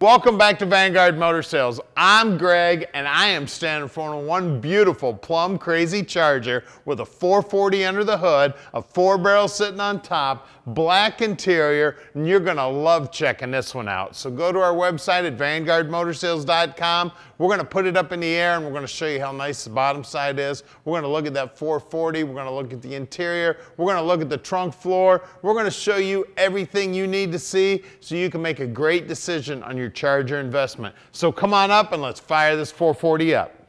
Welcome back to Vanguard Motor Sales. I'm Greg and I am standing in front of one beautiful plum crazy Charger with a 440 under the hood, a four barrel sitting on top, black interior, and you're gonna love checking this one out. So go to our website at vanguardmotorsales.com. We're gonna put it up in the air and we're gonna show you how nice the bottom side is. We're gonna look at that 440, we're gonna look at the interior, we're gonna look at the trunk floor, we're gonna show you everything you need to see so you can make a great decision on your Charger investment. So come on up and let's fire this 440 up.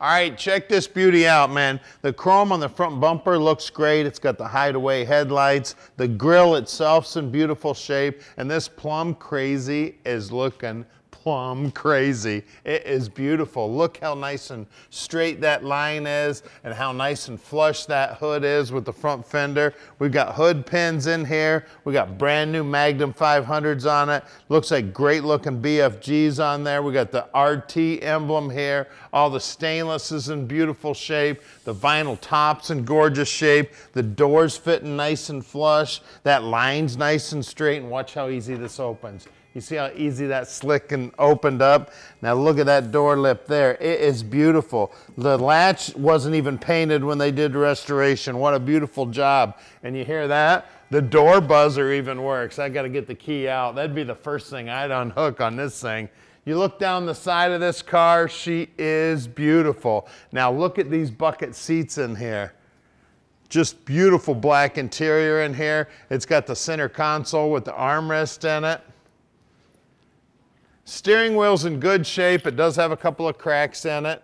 All right, check this beauty out, man. The chrome on the front bumper looks great. It's got the hideaway headlights. The grill itself's in beautiful shape. And this plum crazy is looking plum crazy. It is beautiful. Look how nice and straight that line is and how nice and flush that hood is with the front fender. We've got hood pins in here. We got brand new Magnum 500s on it. Looks like great looking BFGs on there. We got the RT emblem here. All the stainless is in beautiful shape. The vinyl top's in gorgeous shape. The doors fitting nice and flush. That line's nice and straight and watch how easy this opens. You see how easy that slick and opened up? Now look at that door lip there. It is beautiful. The latch wasn't even painted when they did restoration. What a beautiful job. And you hear that? The door buzzer even works. I got to get the key out. That'd be the first thing I'd unhook on this thing. You look down the side of this car, she is beautiful. Now look at these bucket seats in here. Just beautiful black interior in here. It's got the center console with the armrest in it. Steering wheel's in good shape. It does have a couple of cracks in it.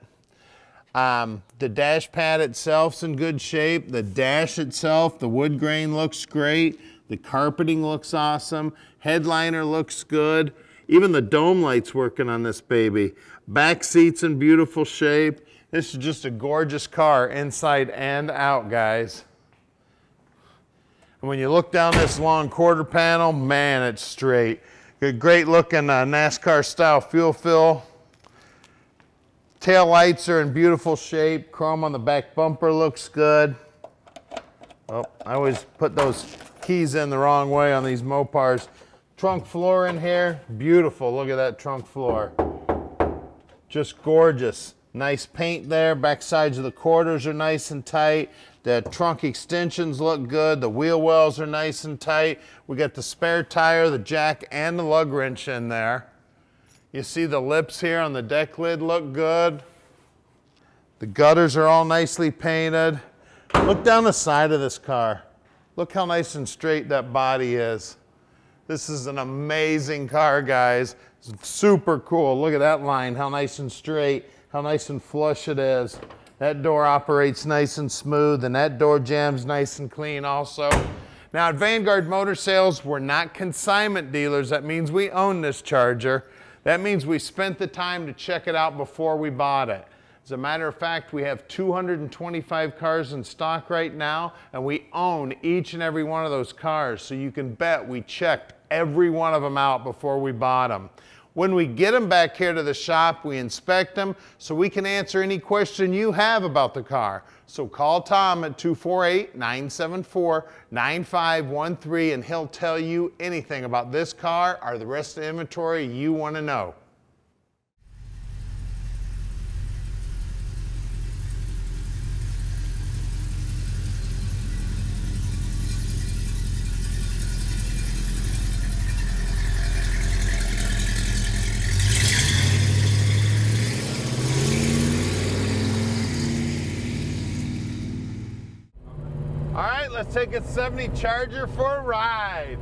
Um, the dash pad itself's in good shape. The dash itself, the wood grain looks great. The carpeting looks awesome. Headliner looks good. Even the dome light's working on this baby. Back seat's in beautiful shape. This is just a gorgeous car inside and out, guys. And when you look down this long quarter panel, man, it's straight. Good, great looking uh, NASCAR style fuel fill. Tail lights are in beautiful shape. Chrome on the back bumper looks good. Oh, I always put those keys in the wrong way on these Mopars. Trunk floor in here, beautiful. Look at that trunk floor. Just gorgeous. Nice paint there. Back sides of the quarters are nice and tight. The trunk extensions look good. The wheel wells are nice and tight. We got the spare tire, the jack, and the lug wrench in there. You see the lips here on the deck lid look good. The gutters are all nicely painted. Look down the side of this car. Look how nice and straight that body is. This is an amazing car, guys. It's super cool. Look at that line, how nice and straight how nice and flush it is. That door operates nice and smooth and that door jams nice and clean also. Now at Vanguard Motor Sales, we're not consignment dealers. That means we own this Charger. That means we spent the time to check it out before we bought it. As a matter of fact, we have 225 cars in stock right now, and we own each and every one of those cars. So you can bet we checked every one of them out before we bought them. When we get them back here to the shop, we inspect them so we can answer any question you have about the car. So call Tom at 248-974-9513 and he'll tell you anything about this car or the rest of the inventory you want to know. let's take a 70 Charger for a ride.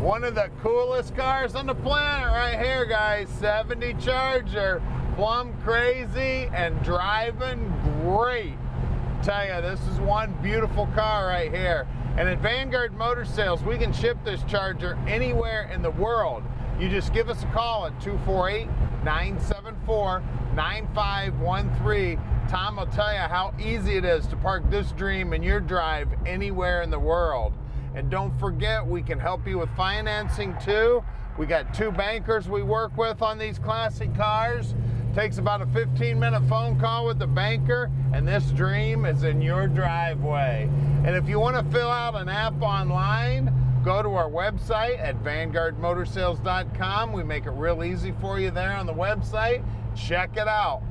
One of the coolest cars on the planet right here, guys. 70 Charger, plum crazy and driving great. Tell you, this is one beautiful car right here. And at Vanguard Motor Sales, we can ship this Charger anywhere in the world. You just give us a call at 248 974 9513. Tom will tell you how easy it is to park this dream in your drive anywhere in the world. And don't forget, we can help you with financing too. We got two bankers we work with on these classic cars. Takes about a 15 minute phone call with the banker, and this dream is in your driveway. And if you want to fill out an app online, go to our website at vanguardmotorsales.com. We make it real easy for you there on the website. Check it out.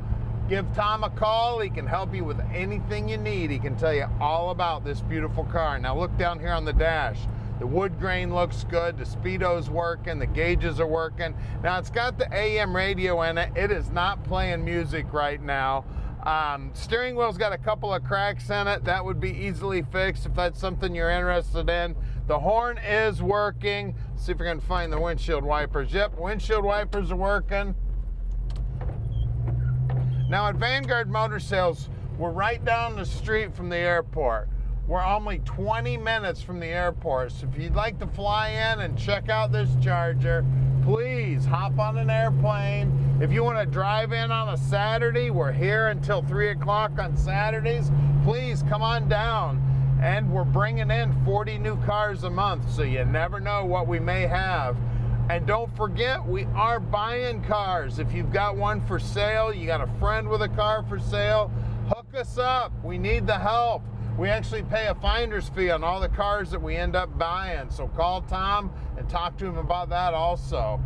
Give Tom a call. He can help you with anything you need. He can tell you all about this beautiful car. Now look down here on the dash. The wood grain looks good. The speedo's working. The gauges are working. Now it's got the AM radio in it. It is not playing music right now. Um, steering wheel's got a couple of cracks in it. That would be easily fixed if that's something you're interested in. The horn is working. Let's see if we can find the windshield wipers. Yep, windshield wipers are working. Now at Vanguard Motor Sales, we're right down the street from the airport. We're only 20 minutes from the airport. So if you'd like to fly in and check out this charger, please hop on an airplane. If you want to drive in on a Saturday, we're here until 3 o'clock on Saturdays. Please come on down. And we're bringing in 40 new cars a month, so you never know what we may have. And don't forget, we are buying cars. If you've got one for sale, you got a friend with a car for sale, hook us up. We need the help. We actually pay a finder's fee on all the cars that we end up buying. So call Tom and talk to him about that also.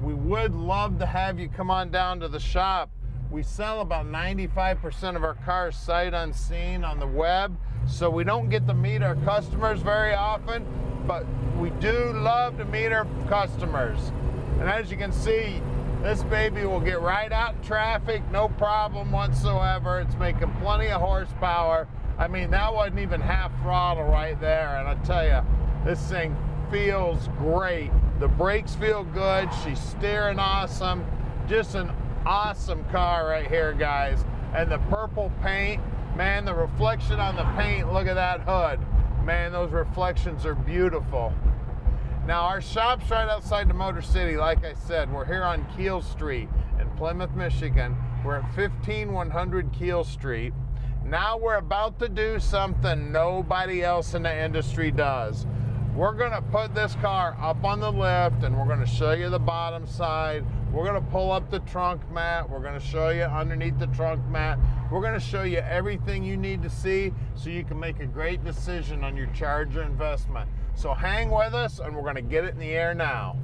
We would love to have you come on down to the shop. We sell about 95% of our cars sight unseen on the web, so we don't get to meet our customers very often, but we do love to meet our customers. And as you can see, this baby will get right out in traffic, no problem whatsoever. It's making plenty of horsepower. I mean, that wasn't even half throttle right there. And I tell you, this thing feels great. The brakes feel good. She's steering awesome. Just an awesome car right here, guys. And the purple paint, man, the reflection on the paint, look at that hood. Man, those reflections are beautiful. Now, our shop's right outside the Motor City. Like I said, we're here on Keel Street in Plymouth, Michigan. We're at 15100 Keel Street. Now we're about to do something nobody else in the industry does. We're gonna put this car up on the lift and we're gonna show you the bottom side. We're gonna pull up the trunk mat. We're gonna show you underneath the trunk mat. We're gonna show you everything you need to see so you can make a great decision on your Charger investment. So hang with us and we're gonna get it in the air now.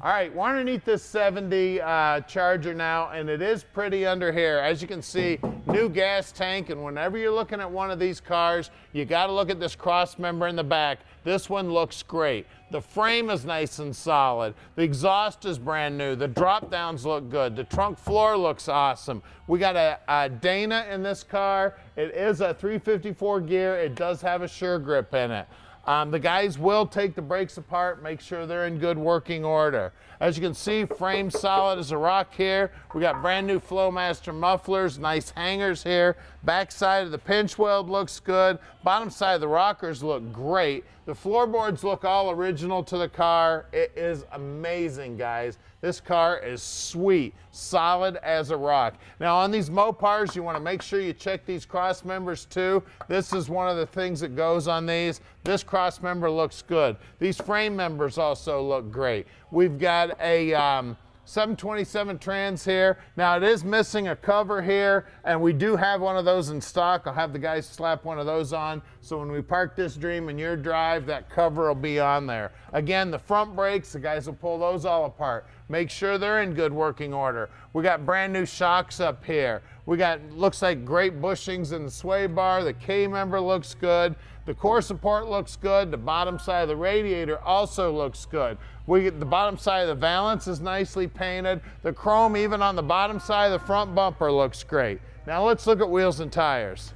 All right, we're underneath this 70 uh, Charger now, and it is pretty under here. As you can see, new gas tank, and whenever you're looking at one of these cars, you gotta look at this cross member in the back. This one looks great. The frame is nice and solid. The exhaust is brand new. The drop downs look good. The trunk floor looks awesome. We got a, a Dana in this car. It is a 354 gear. It does have a sure grip in it. Um, the guys will take the brakes apart, make sure they're in good working order. As you can see, frame solid as a rock here. We got brand new Flowmaster mufflers, nice hangers here. Backside of the pinch weld looks good. Bottom side of the rockers look great. The floorboards look all original to the car. It is amazing, guys. This car is sweet, solid as a rock. Now on these Mopars, you wanna make sure you check these cross members too. This is one of the things that goes on these. This cross member looks good. These frame members also look great. We've got a, um, 727 trans here. Now it is missing a cover here and we do have one of those in stock. I'll have the guys slap one of those on. So when we park this Dream in your drive, that cover will be on there. Again, the front brakes, the guys will pull those all apart. Make sure they're in good working order. We got brand new shocks up here. We got, looks like great bushings in the sway bar. The K member looks good. The core support looks good. The bottom side of the radiator also looks good. We the bottom side of the valance is nicely painted. The chrome even on the bottom side of the front bumper looks great. Now let's look at wheels and tires.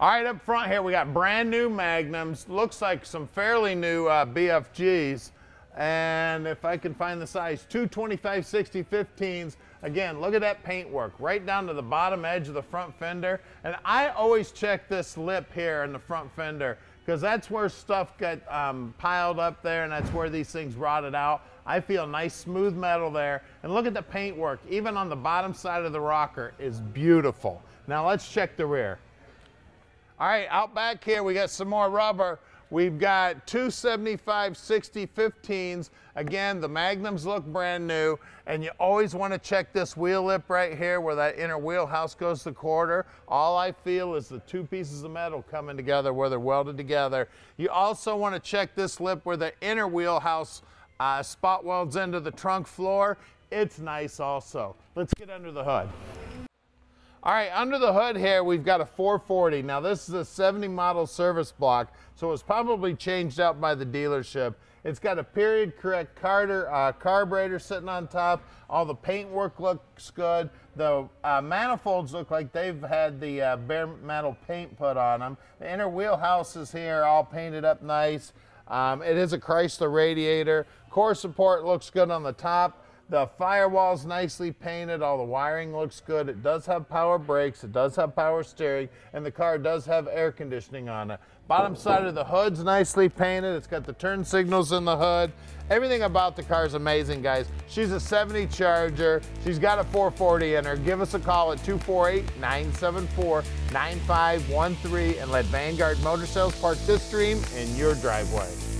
All right, up front here we got brand new Magnums. Looks like some fairly new uh, BFGs. And if I can find the size, 225 60 15s Again, look at that paint work right down to the bottom edge of the front fender. And I always check this lip here in the front fender because that's where stuff got um, piled up there and that's where these things rotted out. I feel nice smooth metal there. And look at the paint work, even on the bottom side of the rocker is beautiful. Now let's check the rear. All right, out back here, we got some more rubber. We've got two 75 60 15s. Again, the Magnums look brand new, and you always want to check this wheel lip right here where that inner wheelhouse goes the quarter. All I feel is the two pieces of metal coming together where they're welded together. You also want to check this lip where the inner wheelhouse uh, spot welds into the trunk floor. It's nice also. Let's get under the hood. All right, under the hood here, we've got a 440. Now this is a 70 model service block, so it's probably changed out by the dealership. It's got a period correct Carter uh, carburetor sitting on top. All the paint work looks good. The uh, manifolds look like they've had the uh, bare metal paint put on them. The inner wheelhouse is here, all painted up nice. Um, it is a Chrysler radiator. Core support looks good on the top. The firewall's nicely painted. All the wiring looks good. It does have power brakes. It does have power steering. And the car does have air conditioning on it. Bottom side of the hood's nicely painted. It's got the turn signals in the hood. Everything about the car is amazing, guys. She's a 70 Charger. She's got a 440 in her. Give us a call at 248-974-9513 and let Vanguard Motor Sales park this dream in your driveway.